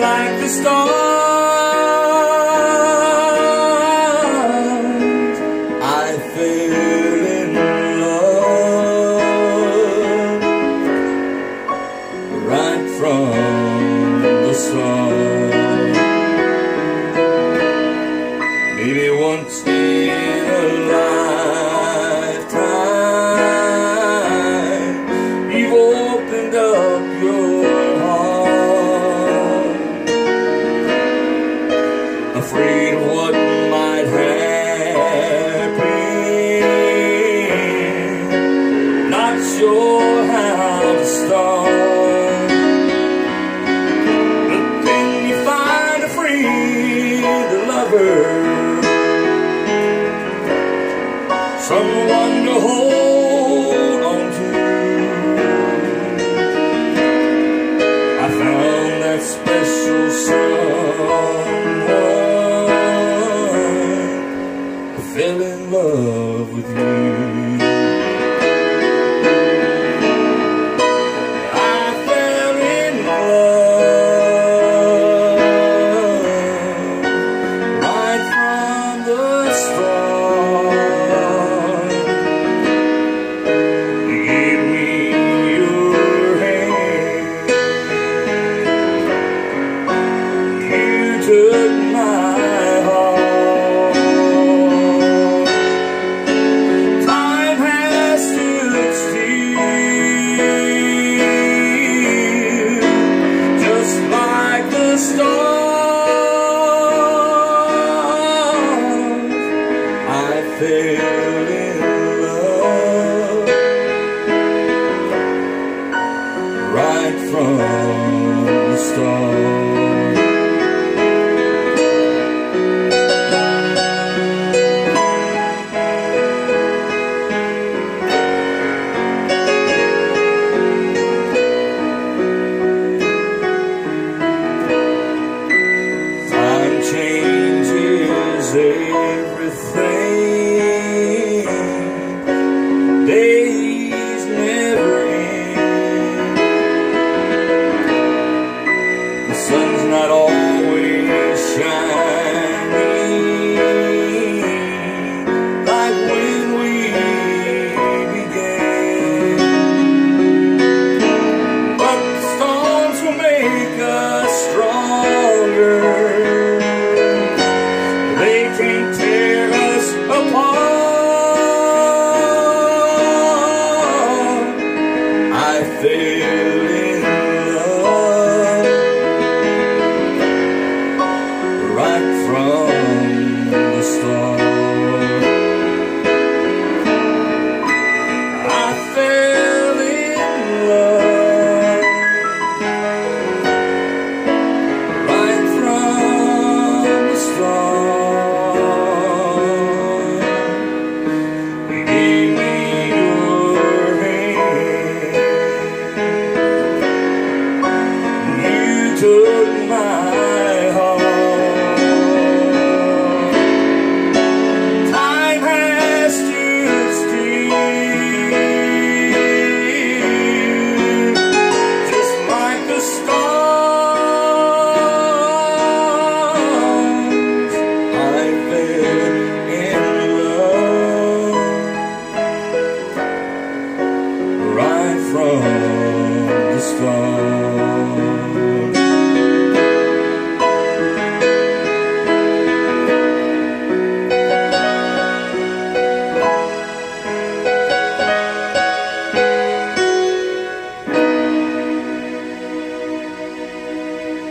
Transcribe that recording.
like the stars. I fell in love Right from the start. Maybe once Someone to hold on to. I found that special someone who fell in love with you. fall.